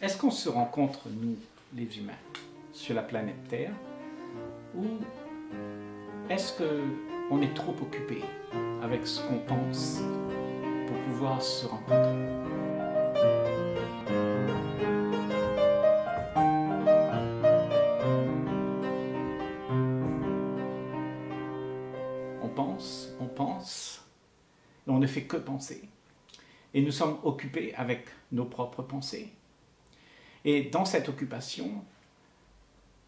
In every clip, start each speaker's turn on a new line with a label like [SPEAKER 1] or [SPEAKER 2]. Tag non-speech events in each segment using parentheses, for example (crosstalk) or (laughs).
[SPEAKER 1] Est-ce qu'on se rencontre, nous, les humains, sur la planète Terre, ou est-ce qu'on est trop occupé avec ce qu'on pense pour pouvoir se rencontrer? On pense, on pense, on ne fait que penser. Et nous sommes occupés avec nos propres pensées. Et dans cette occupation,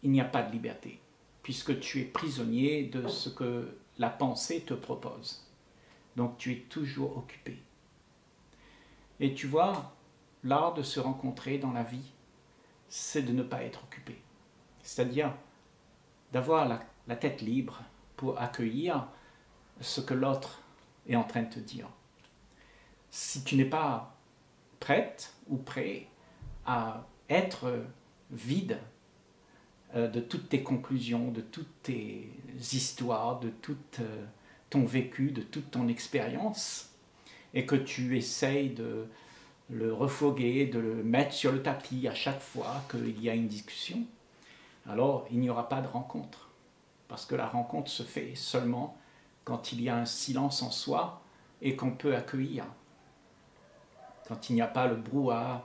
[SPEAKER 1] il n'y a pas de liberté, puisque tu es prisonnier de ce que la pensée te propose. Donc tu es toujours occupé. Et tu vois, l'art de se rencontrer dans la vie, c'est de ne pas être occupé. C'est-à-dire d'avoir la, tête libre pour accueillir ce que l'autre est en train de te dire. Si tu n'es pas prête ou prêt à être vide euh, de toutes tes conclusions, de toutes tes histoires, de tout euh, ton vécu, de toute ton expérience, et que tu essayes de le refoguer, de le mettre sur le tapis à chaque fois qu'il y a une discussion, alors il n'y aura pas de rencontre. Parce que la rencontre se fait seulement quand il y a un silence en soi et qu'on peut accueillir. Quand il n'y a pas le brouhaha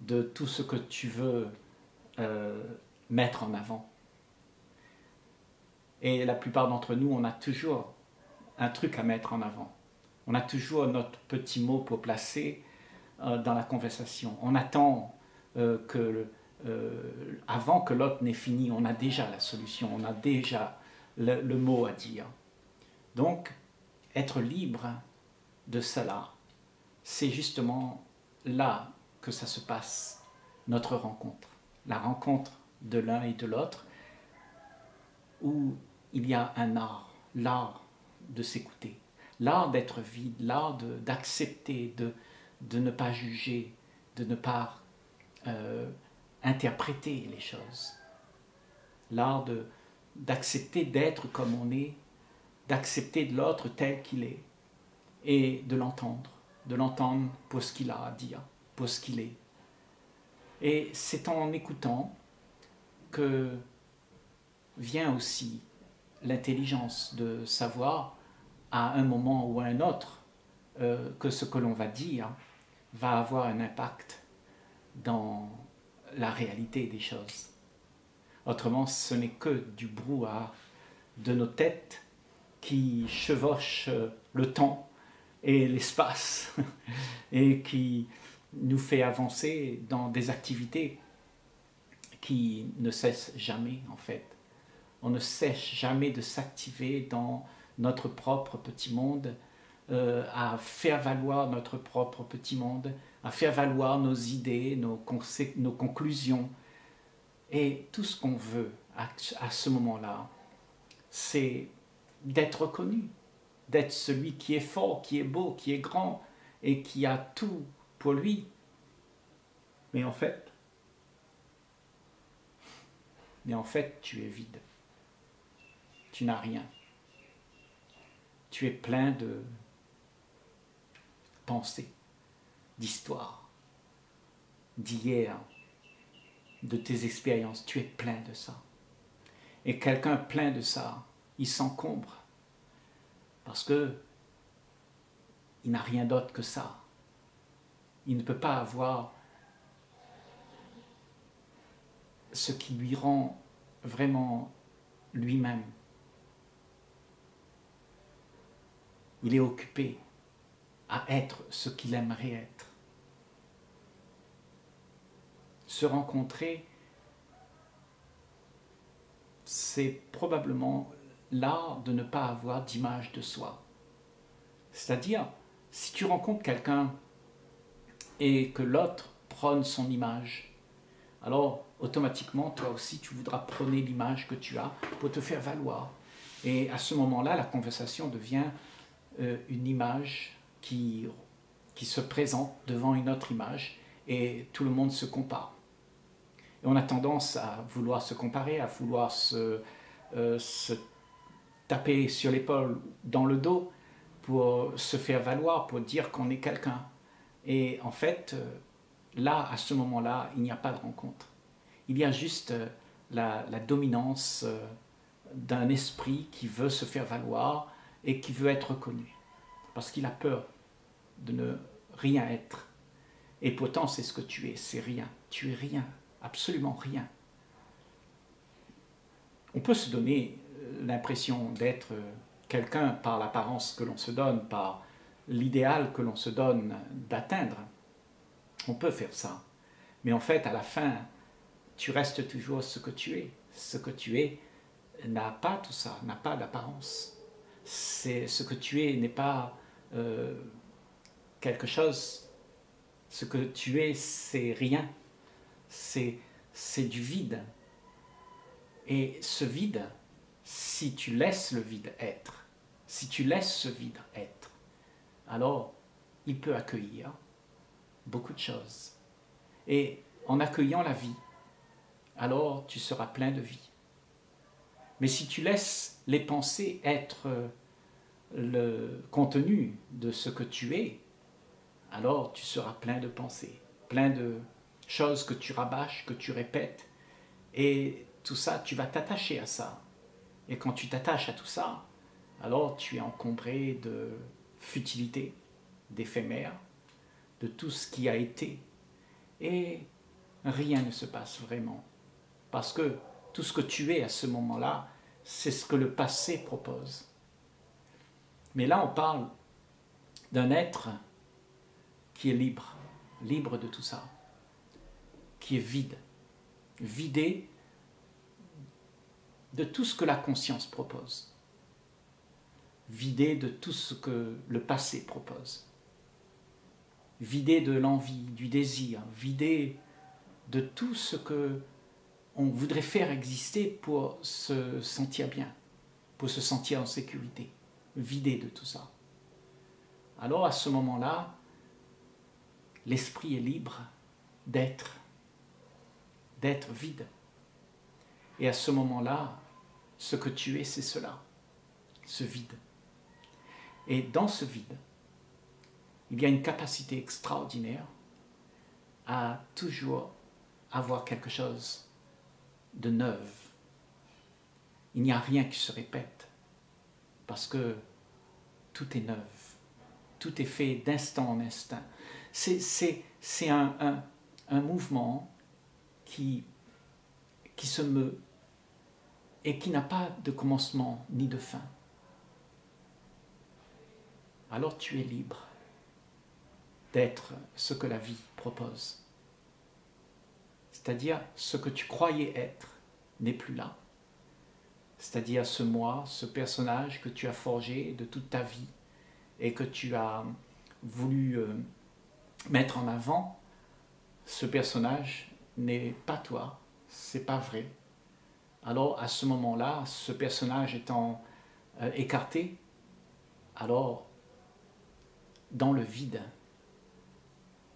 [SPEAKER 1] de tout ce que tu veux euh, mettre en avant. Et la plupart d'entre nous, on a toujours un truc à mettre en avant. On a toujours notre petit mot pour placer euh, dans la conversation. On attend euh, que, avant que l'autre n'ait fini, on a déjà la solution, on a déjà le mot à dire. Donc, être libre de cela, c'est justement là que ça se passe, notre rencontre, la rencontre de l'un et de l'autre, où il y a un art, l'art de s'écouter, l'art d'être vide, l'art d'accepter, de, ne pas juger, de ne pas euh, interpréter les choses, l'art d'accepter d'être comme on est, d'accepter de l'autre tel qu'il est, et de l'entendre, de l'entendre pour ce qu'il a à dire, ce qu'il est. Et c'est en écoutant que vient aussi l'intelligence de savoir à un moment ou à un autre euh, que ce que l'on va dire va avoir un impact dans la réalité des choses. Autrement, ce n'est que du brouhaha de nos têtes qui chevauche le temps et l'espace (laughs) et qui nous fait avancer dans des activités qui ne cessent jamais en fait. On ne cesse jamais de s'activer dans notre propre petit monde, euh, à faire valoir notre propre petit monde, à faire valoir nos idées, nos, nos conclusions. Et tout ce qu'on veut à, à ce moment-là, c'est d'être reconnu, d'être celui qui est fort, qui est beau, qui est grand et qui a tout pour lui. Mais en fait, mais en fait, tu es vide. Tu n'as rien. Tu es plein de pensées, d'histoires, d'hier, de tes expériences. Tu es plein de ça. Et quelqu'un plein de ça, il s'encombre parce que il n'a rien d'autre que ça. Il ne peut pas avoir ce qui lui rend vraiment lui-même. Il est occupé à être ce qu'il aimerait être. Se rencontrer, c'est probablement l'art de ne pas avoir d'image de soi. C'est-à-dire, si tu rencontres quelqu'un et que l'autre prône son image, alors automatiquement, toi aussi, tu voudras prôner l'image que tu as pour te faire valoir. Et à ce moment-là, la conversation devient euh, une image qui, qui se présente devant une autre image et tout le monde se compare. Et on a tendance à vouloir se comparer, à vouloir se, euh, se taper sur l'épaule, dans le dos, pour se faire valoir, pour dire qu'on est quelqu'un. Et en fait, euh, là, à ce moment-là, il n'y a pas de rencontre. Il y a juste euh, la, dominance euh, d'un esprit qui veut se faire valoir et qui veut être reconnu. Parce qu'il a peur de ne rien être. Et pourtant, c'est ce que tu es, c'est rien. Tu es rien, absolument rien. On peut se donner l'impression d'être quelqu'un par l'apparence que l'on se donne, par l'idéal que l'on se donne d'atteindre. On peut faire ça. Mais en fait, à la fin, tu restes toujours ce que tu es. Ce que tu es n'a pas tout ça, n'a pas d'apparence. C'est ce que tu es n'est pas euh, quelque chose. Ce que tu es, c'est rien. C'est c'est du vide. Et ce vide, si tu laisses le vide être, si tu laisses ce vide être, alors il peut accueillir beaucoup de choses. Et en accueillant la vie, alors tu seras plein de vie. Mais si tu laisses les pensées être le contenu de ce que tu es, alors tu seras plein de pensées, plein de choses que tu rabâches, que tu répètes, et tout ça, tu vas t'attacher à ça. Et quand tu t'attaches à tout ça, alors tu es encombré de futilité, d'éphémère, de tout ce qui a été. Et rien ne se passe vraiment. Parce que tout ce que tu es à ce moment-là, c'est ce que le passé propose. Mais là, on parle d'un être qui est libre, libre de tout ça, qui est vide, vidé de tout ce que la conscience propose, vidé de tout ce que le passé propose, vidé de l'envie, du désir, vidé de tout ce que on voudrait faire exister pour se sentir bien, pour se sentir en sécurité, vidé de tout ça. Alors à ce moment-là, l'esprit est libre d'être, d'être vide. Et à ce moment-là, ce que tu es, c'est cela, ce vide. Et dans ce vide, il y a une capacité extraordinaire à toujours avoir quelque chose de neuf. Il n'y a rien qui se répète parce que tout est neuf, tout est fait d'instant en instant. C'est un, mouvement qui se meut et qui n'a pas de commencement ni de fin. Alors tu es libre d'être ce que la vie propose. C'est-à-dire ce que tu croyais être n'est plus là. C'est-à-dire ce moi, ce personnage que tu as forgé de toute ta vie et que tu as voulu euh, mettre en avant, ce personnage n'est pas toi, c'est pas vrai. Alors à ce moment-là, ce personnage étant euh, écarté, alors dans le vide,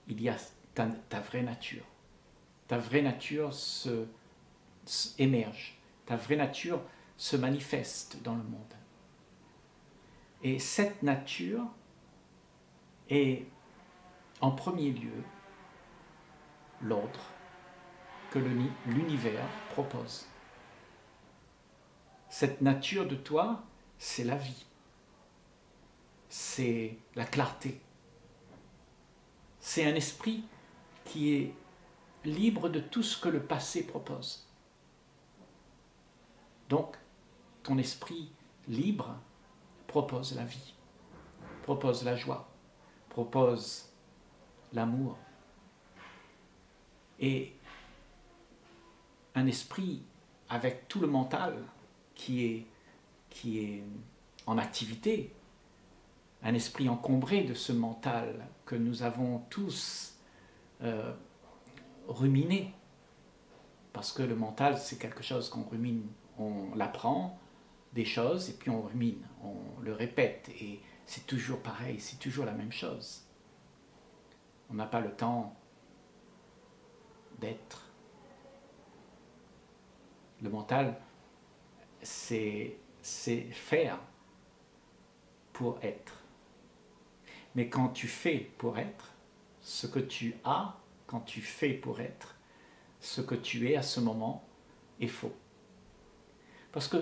[SPEAKER 1] il y a ta, vraie nature. Ta vraie nature se, émerge. Ta vraie nature se manifeste dans le monde. Et cette nature est en premier lieu l'ordre que l'univers propose. Cette nature de toi, c'est la vie, c'est la clarté, c'est un esprit qui est libre de tout ce que le passé propose. Donc, ton esprit libre propose la vie, propose la joie, propose l'amour. Et un esprit avec tout le mental qui est, en activité, un esprit encombré de ce mental que nous avons tous euh, ruminé. Parce que le mental, c'est quelque chose qu'on rumine. On l'apprend, des choses, et puis on rumine, on le répète, et c'est toujours pareil, c'est toujours la même chose. On n'a pas le temps d'être. Le mental, c'est faire pour être. Mais quand tu fais pour être, ce que tu as quand tu fais pour être, ce que tu es à ce moment est faux. Parce que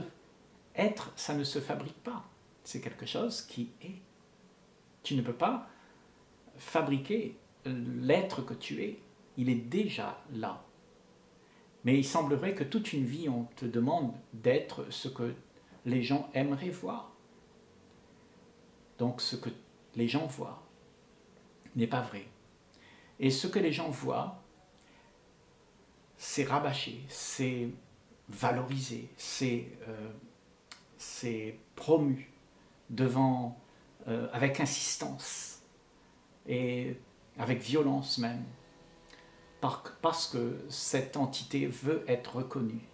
[SPEAKER 1] être, ça ne se fabrique pas. C'est quelque chose qui est. Tu ne peux pas fabriquer l'être que tu es. Il est déjà là. Mais il semblerait que toute une vie, on te demande d'être ce que les gens aimeraient voir. Donc ce que les gens voient n'est pas vrai. Et ce que les gens voient, c'est rabâché, c'est valorisé, c'est euh, promu devant, euh, avec insistance et avec violence même, parce que cette entité veut être reconnue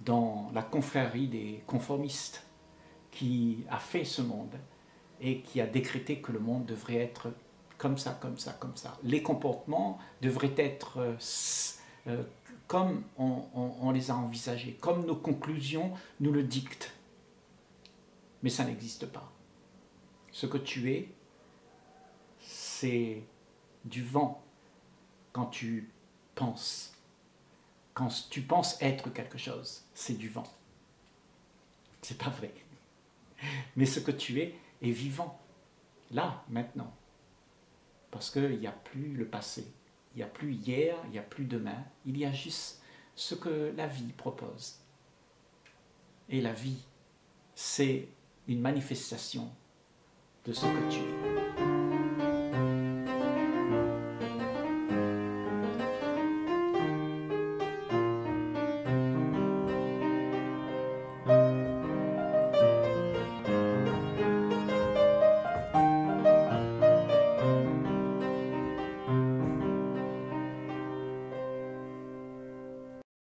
[SPEAKER 1] dans la confrérie des conformistes qui a fait ce monde et qui a décrété que le monde devrait être comme ça, comme ça, comme ça. Les comportements devraient être euh, euh, comme on, les a envisagés, comme nos conclusions nous le dictent. Mais ça n'existe pas. Ce que tu es, c'est du vent quand tu penses. Quand tu penses être quelque chose, c'est du vent. C'est pas vrai. Mais ce que tu es est vivant, là, maintenant. Parce qu'il n'y a plus le passé, il n'y a plus hier, il n'y a plus demain, il y a juste ce que la vie propose. Et la vie, c'est une manifestation de ce que tu es.